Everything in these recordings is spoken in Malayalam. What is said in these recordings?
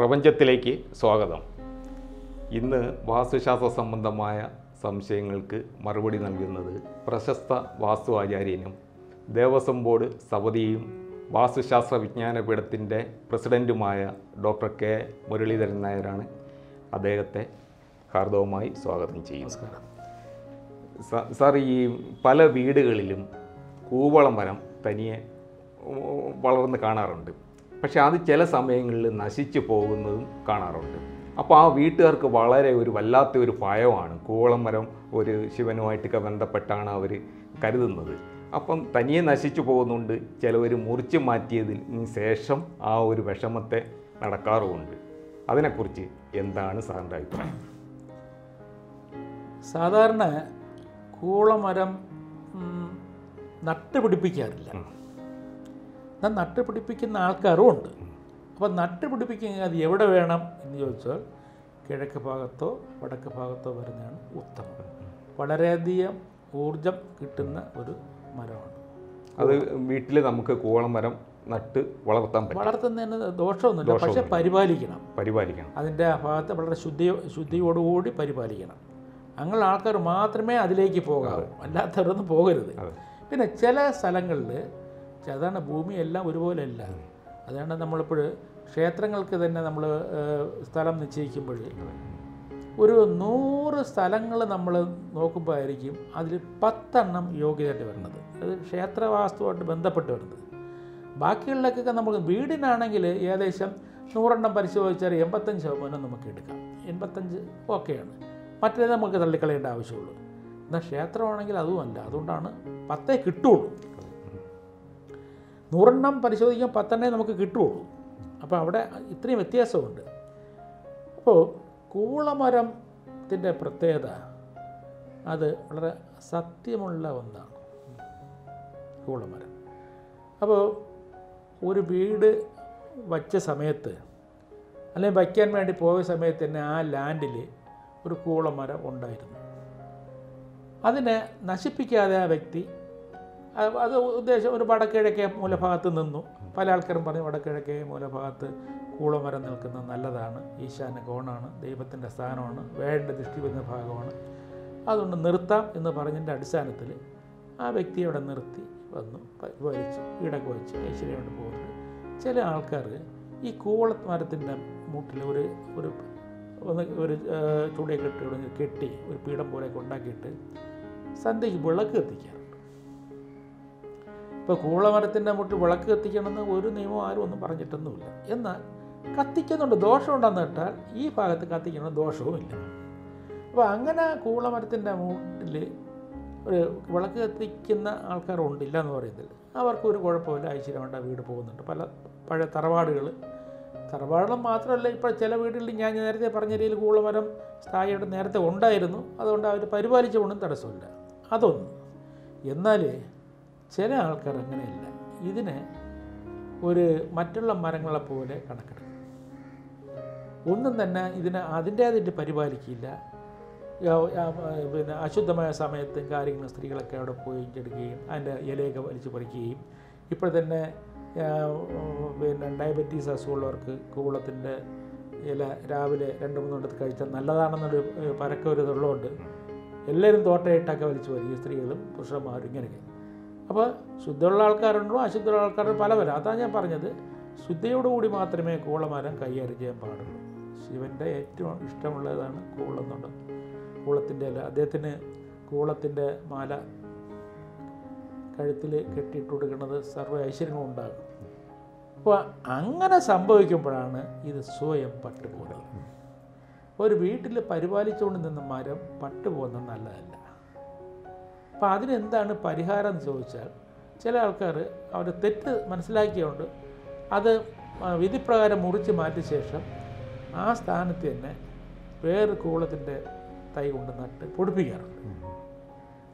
പ്രപഞ്ചത്തിലേക്ക് സ്വാഗതം. ഇന്ന് വാസ്തുശാസ്ത്ര സംബന്ധമായ സംശയങ്ങൾക്ക് മറുപടി നൽകുന്നത് പ്രശസ്ത വാസ്തു ആചാര്യനും ദേവസ്വം ബോർഡ് സമിതിയും വാസ്തുശാസ്ത്ര വിജ്ഞാനപീഠത്തിന്റെ പ്രസിഡന്റുമായ ഡോക്ടർ കെ. മുരളീധരൻ നായരാണ് അദ്ദേഹത്തെ ഹാർദവുമായി സ്വാഗതം ചെയ്യുന്നു. സാർ ഈ പല വീടുകളിലും കൂവളം മരം തനിയെ വളർന്ന് കാണാറുണ്ട്. പക്ഷെ അത് ചില സമയങ്ങളിൽ നശിച്ചു പോകുന്നതും കാണാറുണ്ട്. അപ്പോൾ ആ വീട്ടുകാർക്ക് വളരെ ഒരു വല്ലാത്ത ഒരു ഭയമാണ്. കൂവളം മരം ഒരു ശിവനുമായിട്ടൊക്കെ ബന്ധപ്പെട്ടാണ് അവർ കരുതുന്നത്. അപ്പം തനിയെ നശിച്ചു പോകുന്നുണ്ട്. ചിലവർ മുറിച്ച് മാറ്റിയതിന് ശേഷം ആ ഒരു വിഷമത്തെ നടക്കാറുമുണ്ട്. അതിനെക്കുറിച്ച് എന്താണ് സാറിന്റെ അഭിപ്രായം? സാധാരണ കൂളമരം നട്ടുപിടിപ്പിക്കാറില്ല. എന്നാൽ നട്ടുപിടിപ്പിക്കുന്ന ആൾക്കാരും ഉണ്ട്. അപ്പോൾ നട്ടുപിടിപ്പിക്കുക അത് എവിടെ വേണം എന്ന് ചോദിച്ചാൽ കിഴക്ക് ഭാഗത്തോ വടക്ക് ഭാഗത്തോ വരുന്നതാണ് ഉത്തമം. വളരെയധികം ഊർജം കിട്ടുന്ന ഒരു മരമാണ്. അത് വീട്ടിൽ നമുക്ക് കൂവളം മരം നട്ട് വളർത്താൻ പറ്റും. വളർത്തുന്നതിന് ദോഷമൊന്നുമില്ല പക്ഷെ പരിപാലിക്കണം. പരിപാലിക്കണം. അതിന്റെ ആ ഭാഗത്ത് വളരെ ശുദ്ധി ശുദ്ധിയോടുകൂടി പരിപാലിക്കണം. അങ്ങനെ ആൾക്കാർ മാത്രമേ അതിലേക്ക് പോകാവൂ. അല്ലാത്തവരൊന്നും പോകരുത്. പിന്നെ ചില സ്ഥലങ്ങളിൽ സാധാരണ ഭൂമിയെല്ലാം ഒരുപോലെ അല്ല അതാണ് നമ്മളിപ്പോൾ ക്ഷേത്രങ്ങൾക്ക് തന്നെ നമ്മൾ സ്ഥലം നിശ്ചയിക്കുമ്പോൾ ഒരു നൂറ് സ്ഥലങ്ങൾ നമ്മൾ നോക്കുമ്പോൾ ആയിരിക്കും അതിൽ പത്തെണ്ണം യോഗ്യതയായിട്ട് വരുന്നത് അത് ക്ഷേത്രവാസ്തുവായിട്ട് ബന്ധപ്പെട്ട് വരുന്നത് ബാക്കിയുള്ളതൊക്കെ നമുക്ക് വീടിനാണെങ്കിൽ ഏകദേശം നൂറെണ്ണം പരിശോധിച്ചാൽ എൺപത്തഞ്ച് ശതമാനം നമുക്ക് എടുക്കാം. എൺപത്തഞ്ച് ഓക്കെയാണ്. മറ്റേത് നമുക്ക് തള്ളിക്കളയേണ്ട ആവശ്യമുള്ളൂ. എന്നാൽ ക്ഷേത്രമാണെങ്കിൽ അതുമല്ല. അതുകൊണ്ടാണ് പത്തേ കിട്ടുള്ളൂ. നൂറെണ്ണം പരിശോധിക്കാൻ പത്തെണ്ണേ നമുക്ക് കിട്ടുള്ളൂ. അപ്പോൾ അവിടെ ഇത്രയും വ്യത്യാസമുണ്ട്. അപ്പോൾ കൂളമരത്തിന്റെ പ്രത്യേകത അത് വളരെ സത്യമുള്ള ഒന്നാണ്. കൂളമരം. അപ്പോൾ ഒരു വീട് വച്ച സമയത്ത് അല്ലെങ്കിൽ വയ്ക്കാൻ വേണ്ടി പോയ സമയത്ത് തന്നെ ആ ലാൻഡിൽ ഒരു കൂളമരം ഉണ്ടായിരുന്നു. അതിനെ നശിപ്പിക്കാതെ ആ വ്യക്തി അത് ഉദ്ദേശം ഒരു വടക്കിഴക്കേ മൂലഭാഗത്ത് നിന്നു. പല ആൾക്കാരും പറഞ്ഞു വടക്കിഴക്കേ മൂലഭാഗത്ത് കൂളമരം നിൽക്കുന്നത് നല്ലതാണ്. ഈശാന കോണാണ് ദൈവത്തിന്റെ സ്ഥാനമാണ് വേണ്ട ദൃഷ്ടി വരുന്ന ഭാഗമാണ്. അതുകൊണ്ട് നിർത്താം എന്ന് പറഞ്ഞതിന്റെ അടിസ്ഥാനത്തിൽ ആ വ്യക്തി അവിടെ നിർത്തി വന്നു വലിച്ചു ഇടയ്ക്ക് വലിച്ചു ഐശ്വര്യമായിട്ട് പോകുന്നുണ്ട് ചില ആൾക്കാർ ഈ കൂള മരത്തിന്റെ മൂട്ടിൽ ഒരു ഒരു ഒന്ന് ഒരു ചൂടയൊക്കെ ഇട്ട് കെട്ടി ഒരു പീഠം പോലെയൊക്കെ ഉണ്ടാക്കിയിട്ട് സന്ധ്യയ്ക്ക് വിളക്ക് കത്തിക്കാറുണ്ട് ഇപ്പോൾ കൂളമരത്തിന്റെ മുട്ട് വിളക്ക് കത്തിക്കണമെന്ന് ഒരു നിയമം ആരും ഒന്നും പറഞ്ഞിട്ടൊന്നുമില്ല. എന്നാൽ കത്തിക്കുന്നുണ്ട് ദോഷമുണ്ടെന്ന് കേട്ടാൽ ഈ ഭാഗത്ത് കത്തിക്കണം ദോഷവുമില്ല അപ്പോൾ അങ്ങനെ കൂളമരത്തിന്റെ മുട്ടിൽ ഒരു വിളക്ക് കത്തിക്കുന്ന ആൾക്കാരുണ്ട് ഇല്ല എന്ന് പറയുന്നില്ല അവർക്കൊരു കുഴപ്പമില്ല ഐശ്വര്യമുണ്ട് വീട് പോകുന്നുണ്ട്. പല പഴയ തറവാടുകൾ. തറവാടുകൾ മാത്രമല്ല ഇപ്പോൾ ചില വീടുകളിൽ ഞാൻ നേരത്തെ പറഞ്ഞ രീതിയിൽ കൂളമരം സ്ഥായിയുടെ നേരത്തെ ഉണ്ടായിരുന്നു. അതുകൊണ്ട് അവർ പരിപാലിച്ചുകൊണ്ടും തടസ്സമില്ല. അതൊന്നും. എന്നാൽ ചില ആൾക്കാർ അങ്ങനെയല്ല. ഇതിനെ ഒരു മറ്റുള്ള മരങ്ങളെ പോലെ കണക്കെടുക്കും ഒന്നും തന്നെ ഇതിനെ അതിന്റേതായിട്ട് പരിപാലിക്കില്ല. പിന്നെ അശുദ്ധമായ സമയത്തും കാര്യങ്ങളും സ്ത്രീകളൊക്കെ അവിടെ പോയി ചെടുക്കുകയും അതിന്റെ ഇലയൊക്കെ വലിച്ചു പറിക്കുകയും ഇപ്പോൾ തന്നെ പിന്നെ ഡയബറ്റീസ് അസുഖമുള്ളവർക്ക് കൂളത്തിന്റെ ഇല രാവിലെ രണ്ട് മൂന്നെണ്ണത്ത് കഴിച്ചാൽ നല്ലതാണെന്നൊരു പരക്കൊരു ഇതുള്ളതുകൊണ്ട് എല്ലാവരും തോട്ടയിട്ടൊക്കെ വലിച്ചു വരും ഈ സ്ത്രീകളും പുരുഷന്മാരും ഇങ്ങനെയൊക്കെ. അപ്പോൾ ശുദ്ധമുള്ള ആൾക്കാരുണ്ടോ അശുദ്ധമുള്ള ആൾക്കാരുടെ പല പല അതാണ് ഞാൻ പറഞ്ഞത്. ശുദ്ധിയോടുകൂടി മാത്രമേ കൂളമരം കൈകാര്യം ചെയ്യാൻ പാടുള്ളൂ. ശിവന്റെ ഏറ്റവും ഇഷ്ടമുള്ളതാണ് കൂളെന്നുണ്ട് കൂളത്തിന്റെ ഇല. അദ്ദേഹത്തിന് കൂളത്തിന്റെ മാല കഴുത്തിൽ കെട്ടിയിട്ട് കൊടുക്കുന്നത് സർവ ഐശ്വര്യങ്ങളും ഉണ്ടാകും. അപ്പോൾ അങ്ങനെ സംഭവിക്കുമ്പോഴാണ് ഇത് സ്വയം പട്ടുപോകുന്നത്. ഒരു വീട്ടിൽ പരിപാലിച്ചുകൊണ്ട് നിന്ന മരം പട്ടുപോകുന്നത് നല്ലതല്ല. അപ്പോൾ അതിനെന്താണ് പരിഹാരം എന്ന് ചോദിച്ചാൽ ചില ആൾക്കാർ അവർ തെറ്റ് മനസ്സിലാക്കിയതുകൊണ്ട് അത് വിധിപ്രകാരം മുറിച്ച് മാറ്റിയ ശേഷം ആ സ്ഥാനത്ത് തന്നെ വേറൊരു കൂളത്തിന്റെ തൈ കൊണ്ട് നട്ട് പൊടിപ്പിക്കാറുണ്ട്.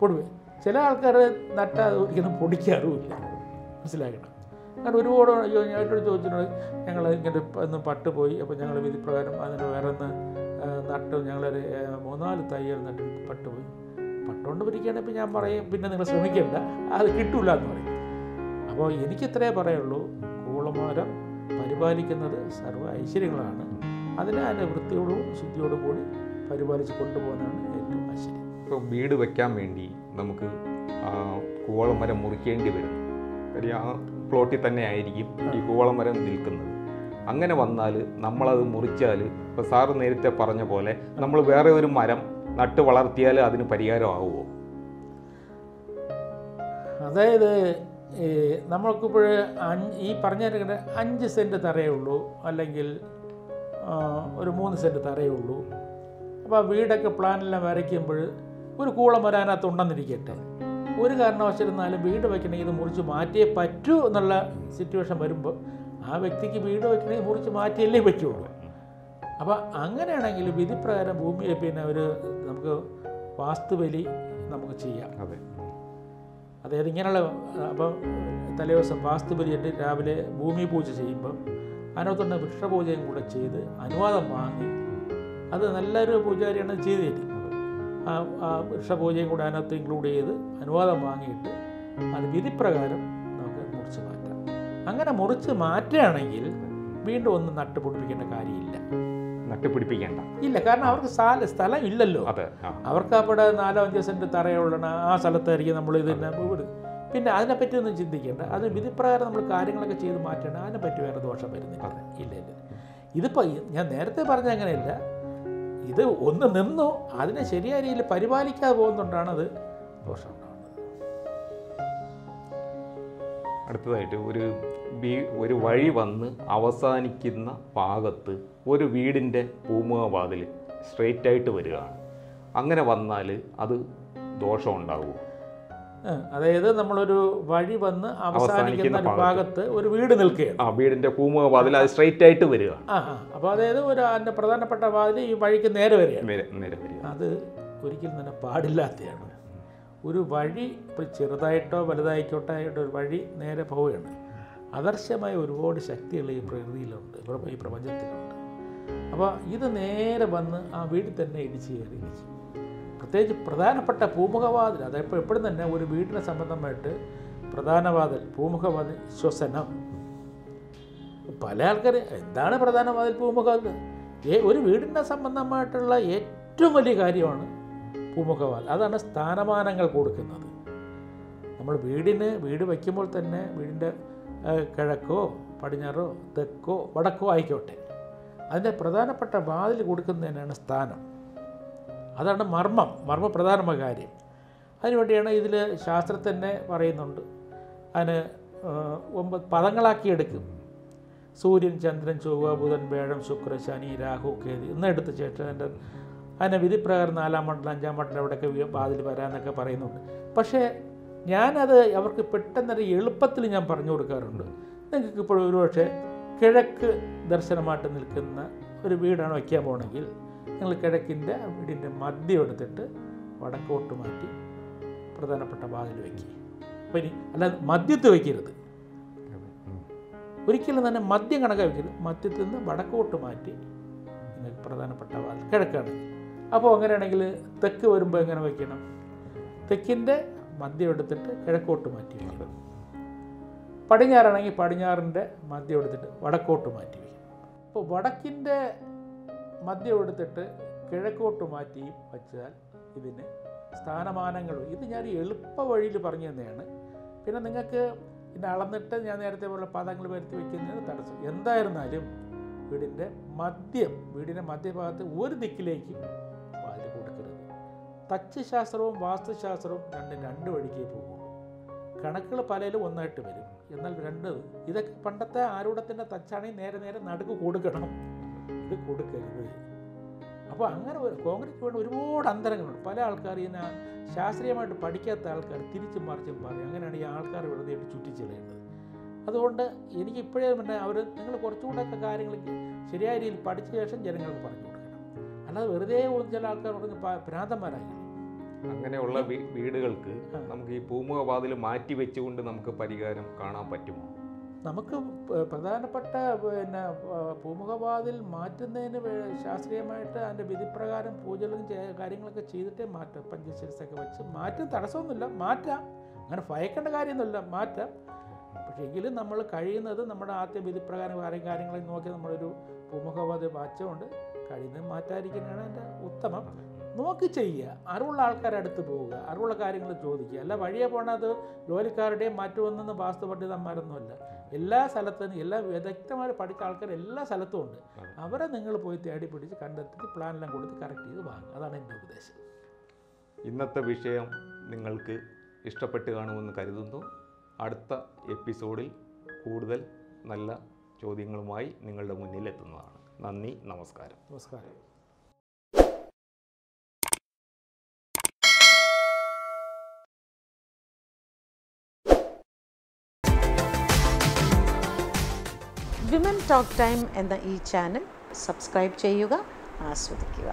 പൊടിപ്പി ചില ആൾക്കാർ നട്ട ഒരിക്കലും പൊടിക്കാറുമില്ല. മനസ്സിലാക്കണം കാരണം ഒരുപാട് അയ്യോ ഞാനോട് ചോദിച്ചിട്ടുണ്ട് ഞങ്ങൾ ഇങ്ങനെ ഒന്ന് പട്ട് പോയി അപ്പോൾ ഞങ്ങൾ വിധിപ്രകാരം അതിന് വേറെ ഒന്ന് നട്ട് ഞങ്ങളൊരു മൂന്നാൽ തൈകൾ നട്ട് പട്ട് പോയി. പട്ടുകൊണ്ട് പിരിക്കുകയാണെങ്കിൽ ഞാൻ പറയും പിന്നെ നിങ്ങൾ ശ്രമിക്കേണ്ട അത് കിട്ടില്ല എന്ന് പറയും. അപ്പോൾ എനിക്ക് ഇത്രേ പറയുള്ളൂ കൂളമരം പരിപാലിക്കുന്നത് സർവ ഐശ്വര്യങ്ങളാണ്. അതിനെ അതിന്റെ വൃത്തിയോടും ശുദ്ധിയോടും കൂടി പരിപാലിച്ച് കൊണ്ടുപോകുന്നതാണ് ഏറ്റവും ഐശ്വര്യം ഇപ്പോൾ വീട് വയ്ക്കാൻ വേണ്ടി നമുക്ക് കൂവളമരം കൂവളം മരം മുറിക്കേണ്ടി വരും. കാര്യം ആ പ്ലോട്ടിൽ തന്നെ ആയിരിക്കും ഈ കൂവളം മരം നിൽക്കുന്നത്. അങ്ങനെ വന്നാൽ നമ്മളത് മുറിച്ചാൽ ഇപ്പോൾ സാറ് നേരത്തെ പറഞ്ഞ പോലെ നമ്മൾ വേറെ ഒരു മരം നട്ട് വളർത്തിയാൽ അതിന് പരിഹാരമാകുമോ അതായത് നമ്മൾക്കിപ്പോൾ ഈ പറഞ്ഞ അഞ്ച് സെന്റ് തറയേ ഉള്ളൂ അല്ലെങ്കിൽ ഒരു മൂന്ന് സെന്റ് തറയേ ഉള്ളൂ. അപ്പോൾ വീടൊക്കെ പ്ലാനെല്ലാം വരയ്ക്കുമ്പോൾ ഒരു കൂളം വരാനകത്ത് ഉണ്ടെന്നിരിക്കട്ടെ. ഒരു കാരണവശാലും വീട് വയ്ക്കണമെങ്കിൽ ഇത് മുറിച്ച് മാറ്റിയേ പറ്റൂ എന്നുള്ള സിറ്റുവേഷൻ വരുമ്പോൾ ആ വ്യക്തിക്ക് വീട് വയ്ക്കണമെങ്കിൽ മുറിച്ച് മാറ്റിയല്ലേ പറ്റുള്ളൂ. അപ്പോൾ അങ്ങനെയാണെങ്കിൽ വിധിപ്രകാരം ഭൂമിയെ പിന്നെ ഒരു നമുക്ക് വാസ്തുബലി നമുക്ക് ചെയ്യാം. അതെ. അതായത് ഇങ്ങനെയുള്ള അപ്പം തലേദിവസം വാസ്തുബലിയിട്ട് രാവിലെ ഭൂമി പൂജ ചെയ്യുമ്പം അതിനകത്തുനിന്ന് വൃക്ഷപൂജയും കൂടെ ചെയ്ത് അനുവാദം വാങ്ങി അത് നല്ലൊരു പൂജാരിയാണ് ചെയ്തിട്ട് തരും ആ വൃക്ഷപൂജയും കൂടെ അതിനകത്ത് ഇൻക്ലൂഡ് ചെയ്ത് അനുവാദം വാങ്ങിയിട്ട് അത് വിധിപ്രകാരം നമുക്ക് മുറിച്ച് മാറ്റാം. അങ്ങനെ മുറിച്ച് മാറ്റുകയാണെങ്കിൽ വീണ്ടും ഒന്നും നട്ടുപിടിപ്പിക്കേണ്ട കാര്യമില്ല. നട്ടുപിടിപ്പിക്കേണ്ട. ഇല്ല കാരണം അവർക്ക് സ്ഥല സ്ഥലം ഇല്ലല്ലോ. അതെ അവർക്ക് അവിടെ നാലോ അഞ്ചോ സെന്റ് തറയുള്ള ആ സ്ഥലത്തായിരിക്കും നമ്മൾ ഇത് പിന്നെ അതിനെപ്പറ്റി ഒന്നും ചിന്തിക്കേണ്ട. അത് വിധിപ്രകാരം നമ്മൾ കാര്യങ്ങളൊക്കെ ചെയ്ത് മാറ്റണം. അതിനെപ്പറ്റി വേറെ ദോഷം വരുന്നില്ല. ഇല്ല ഇല്ല. ഇതിപ്പോൾ ഞാൻ നേരത്തെ പറഞ്ഞ അങ്ങനെയല്ല. ഇത് ഒന്ന് നിന്നു അതിനെ ശരിയായ രീതിയിൽ പരിപാലിക്കാതെ പോകുന്നുണ്ടാണത് അത് ദോഷം. അടുത്തതായിട്ട് ഒരു വീ ഒരു വഴി വന്ന് അവസാനിക്കുന്ന ഭാഗത്ത് ഒരു വീടിന്റെ പൂമുഖ വാതിൽ സ്ട്രെയിറ്റ് ആയിട്ട് വരികയാണ്. അങ്ങനെ വന്നാൽ അത് ദോഷം ഉണ്ടാകുമോ അതായത് നമ്മളൊരു വഴി വന്ന് അവസാനിക്കുന്ന ഭാഗത്ത്. ഒരു വീട് നിൽക്കുകയാണ്. ആ വീടിന്റെ പൂമുഖ വാതിൽ അത് സ്ട്രെയിറ്റ് ആയിട്ട് വരിക അപ്പോൾ അതായത് ഒരു അതിന്റെ പ്രധാനപ്പെട്ട വാതിൽ ഈ വഴിക്ക് നേരെ വരിക നേരെ വരിക അത് ഒരിക്കലും തന്നെ പാടില്ലാത്തതാണ്. ഒരു വഴി ഇപ്പോൾ ചെറുതായിട്ടോ വലുതായിക്കോട്ടെ ആയിട്ട് ഒരു വഴി നേരെ പോവുകയാണ്. അദർശമായ ഒരുപാട് ശക്തികൾ ഈ പ്രകൃതിയിലുണ്ട്. പ്ര- ഈ പ്രപഞ്ചത്തിലുണ്ട്. അപ്പോൾ ഇത് നേരെ വന്ന് ആ വീട്ടിൽ തന്നെ ഇടിച്ച് കയറി ഇരിക്കും പ്രത്യേകിച്ച് പ്രധാനപ്പെട്ട പൂമുഖവാതിൽ അതെപ്പോൾ എപ്പോഴും തന്നെ ഒരു വീടിനെ സംബന്ധമായിട്ട് പ്രധാനവാതിൽ ഭൂമുഖവാതിൽ ശ്വസനം. പല ആൾക്കാർ എന്താണ് പ്രധാനവാതിൽ ഭൂമുഖവാതിൽ പൂമുഖവാതിൽ ഒരു വീടിനെ സംബന്ധമായിട്ടുള്ള ഏറ്റവും വലിയ കാര്യമാണ് പൂമുഖവാതിൽ അതാണ് സ്ഥാനമാനങ്ങൾ കൊടുക്കുന്നത്. നമ്മൾ വീടിന് വീട് വയ്ക്കുമ്പോൾ തന്നെ വീടിന്റെ കിഴക്കോ പടിഞ്ഞാറോ തെക്കോ വടക്കോ ആയിക്കോട്ടെ. അതിന്റെ പ്രധാനപ്പെട്ട വാതിൽ കൊടുക്കുന്നതിനാണ് സ്ഥാനം. അതാണ് മർമ്മം. മർമ്മ പ്രധാനമായ കാര്യം. അതിനുവേണ്ടിയാണ് ഇതിൽ ശാസ്ത്രത്തന്നെ പറയുന്നുണ്ട്. അതിന് ഒമ്പത് പദങ്ങളാക്കി എടുക്കും. സൂര്യൻ ചന്ദ്രൻ ചൊവ്വ ബുധൻ വേഴം ശുക്ര ശനി രാഹു കേതു എന്നെടുത്ത് അതിന്റെ അതിനെ വിധിപ്രകാരം നാലാം മണ്ഡലം അഞ്ചാം മണ്ഡലം അവിടെയൊക്കെ വാതിൽ വരാനൊക്കെ പറയുന്നുണ്ട്. പക്ഷേ ഞാനത് അവർക്ക് പെട്ടെന്നൊരു എളുപ്പത്തിൽ ഞാൻ പറഞ്ഞു കൊടുക്കാറുണ്ട്. നിങ്ങൾക്ക് ഇപ്പോൾ ഒരുപക്ഷെ കിഴക്ക് ദർശനമായിട്ട് നിൽക്കുന്ന ഒരു വീടാണ് വയ്ക്കാൻ പോകണമെങ്കിൽ നിങ്ങൾ കിഴക്കിന്റെ വീടിന്റെ മദ്യം എടുത്തിട്ട് വടക്കോട്ട് മാറ്റി പ്രധാനപ്പെട്ട വാതിൽ വയ്ക്കുക. അപ്പം ഇനി അല്ലാതെ മദ്യത്ത് വയ്ക്കരുത്. ഒരിക്കലും തന്നെ മദ്യം കണക്കാക്കി വയ്ക്കരുത് മദ്യത്തിൽ നിന്ന് വടക്കോട്ട് മാറ്റി നിങ്ങൾക്ക് പ്രധാനപ്പെട്ട വാതിൽ കിഴക്കാണ് അപ്പോൾ അങ്ങനെയാണെങ്കിൽ തെക്ക് വരുമ്പോൾ എങ്ങനെ വയ്ക്കണം? തെക്കിന്റെ മദ്യം എടുത്തിട്ട് കിഴക്കോട്ട് മാറ്റി വയ്ക്കണം. പടിഞ്ഞാറാണെങ്കിൽ പടിഞ്ഞാറിന്റെ മദ്യം എടുത്തിട്ട് വടക്കോട്ട് മാറ്റി വയ്ക്കണം. അപ്പോൾ വടക്കിന്റെ മദ്യം എടുത്തിട്ട് കിഴക്കോട്ട് മാറ്റി വച്ചാൽ ഇതിന് സ്ഥാനമാനങ്ങൾ ഇത് ഞാൻ എളുപ്പ വഴിയിൽ പറഞ്ഞു തന്നെയാണ് പിന്നെ നിങ്ങൾക്ക് പിന്നെ അളന്നിട്ട് ഞാൻ നേരത്തെ പോലെ പദങ്ങൾ വരുത്തി വയ്ക്കുന്നതിന് തടസ്സം. എന്തായിരുന്നാലും വീടിന്റെ മദ്യം വീടിന്റെ മധ്യഭാഗത്ത് ഒരു ദിക്കിലേക്കും തച്ചുശാസ്ത്രവും വാസ്തുശാസ്ത്രവും രണ്ടും രണ്ട് വഴിക്കേ പോകുള്ളൂ. കണക്കുകൾ പലയിലും ഒന്നായിട്ട് വരും. എന്നാൽ രണ്ട് ഇതൊക്കെ പണ്ടത്തെ ആരൂഢത്തിന്റെ തച്ചാണെങ്കിൽ നേരെ നേരെ നടുക്ക് കൊടുക്കണം. ഇത് കൊടുക്കരുത്. അപ്പോൾ അങ്ങനെ ഒരു കോൺക്രീറ്റ് വേണ്ട ഒരുപാട് അന്തരങ്ങളുണ്ട്. പല ആൾക്കാർ ഇതിനെ ശാസ്ത്രീയമായിട്ട് പഠിക്കാത്ത ആൾക്കാർ തിരിച്ചു മറിച്ചും പറയും അങ്ങനെയാണ് ഈ ആൾക്കാർ വെറുതെ ആയിട്ട് ചുറ്റിച്ചെറിയുന്നത്. അതുകൊണ്ട് എനിക്ക് ഇപ്പോഴേ പിന്നെ അവർ നിങ്ങൾ കുറച്ചുകൂടെയൊക്കെ കാര്യങ്ങൾ ശരിയായ രീതിയിൽ പഠിച്ച ശേഷം ജനങ്ങൾക്ക് പറഞ്ഞു കൊടുക്കണം. അല്ലാതെ വെറുതെ ചില ആൾക്കാർ പറഞ്ഞ് ഭ്രാന്തന്മാരായി അങ്ങനെയുള്ള വീടുകൾക്ക് നമുക്ക് ഈ പൂമുഖ വാതിൽ മാറ്റി വെച്ചുകൊണ്ട് നമുക്ക് പരിഹാരം കാണാൻ പറ്റുമോ? നമുക്ക് പ്രധാനപ്പെട്ട പിന്നെ പൂമുഖവാതിൽ മാറ്റുന്നതിന് ശാസ്ത്രീയമായിട്ട് അതിന്റെ വിധിപ്രകാരം പൂജകളും കാര്യങ്ങളൊക്കെ ചെയ്തിട്ടേ മാറ്റാം. പഞ്ചശിരസൊക്കെ വെച്ച് മാറ്റം. തടസ്സമൊന്നുമില്ല. മാറ്റാം. അങ്ങനെ ഭയക്കേണ്ട കാര്യമൊന്നുമില്ല. മാറ്റാം. പക്ഷേങ്കിലും നമ്മൾ കഴിയുന്നത് നമ്മുടെ ആദ്യ വിധിപ്രകാരം കാര്യം കാര്യങ്ങളെ നോക്കി നമ്മളൊരു ഭൂമുഖപതി വാച്ചുകൊണ്ട് കഴിയുന്നത് മാറ്റാതിരിക്കുന്നതാണ് എന്റെ ഉത്തമം. നോക്കി ചെയ്യുക. അറിവുള്ള ആൾക്കാരുടെ അടുത്ത് പോവുക. അറിവുള്ള കാര്യങ്ങൾ ചോദിക്കുക. അല്ല വഴിയെ പോണത് ജോലിക്കാരുടെയും മറ്റുമൊന്നും വാസ്തു പണ്ഡിതന്മാരൊന്നുമല്ല. എല്ലാ സ്ഥലത്തും എല്ലാ വിദഗ്ധമായി പഠിച്ച ആൾക്കാർ എല്ലാ സ്ഥലത്തും ഉണ്ട്. അവരെ നിങ്ങൾ പോയി തേടി പിടിച്ച് കണ്ടെത്തി പ്ലാനെല്ലാം കൊടുത്ത് കറക്റ്റ് ചെയ്ത് വാങ്ങുക. അതാണ് എന്റെ ഉപദേശം. ഇന്നത്തെ വിഷയം നിങ്ങൾക്ക് ഇഷ്ടപ്പെട്ട് കാണുമെന്ന് കരുതുന്നു. അടുത്ത എപ്പിസോഡിൽ കൂടുതൽ നല്ല ചോദ്യങ്ങളുമായി നിങ്ങളുടെ മുന്നിൽ എത്തുന്നതാണ് നന്ദി നമസ്കാരം. നമസ്കാരം. വിമൻ ടോക്ക് ടൈം എന്ന ഈ ചാനൽ സബ്സ്ക്രൈബ് ചെയ്യുക ആസ്വദിക്കുക.